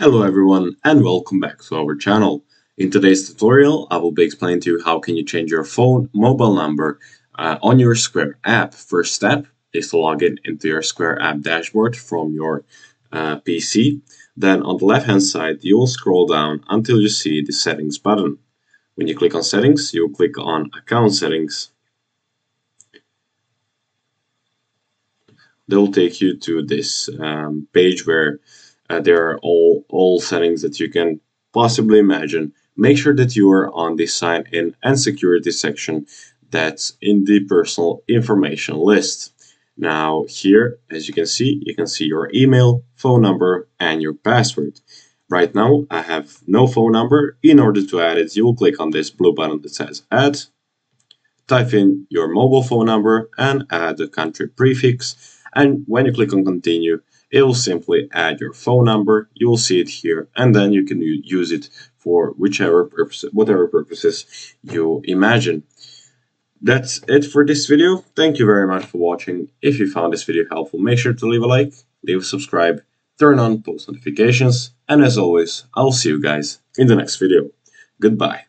Hello everyone and welcome back to our channel. In today's tutorial I will be explaining to you how can you change your phone mobile number uh, on your Square app. First step is to log in into your Square app dashboard from your uh, PC. Then on the left hand side you will scroll down until you see the settings button. When you click on settings you will click on account settings. They will take you to this um, page where uh, there are all, all settings that you can possibly imagine. Make sure that you are on the sign in and security section that's in the personal information list. Now here, as you can see, you can see your email, phone number, and your password. Right now, I have no phone number. In order to add it, you will click on this blue button that says add, type in your mobile phone number and add the country prefix. And when you click on continue, it will simply add your phone number. You will see it here, and then you can use it for whichever purpose, whatever purposes you imagine. That's it for this video. Thank you very much for watching. If you found this video helpful, make sure to leave a like, leave a subscribe, turn on post notifications, and as always, I'll see you guys in the next video. Goodbye.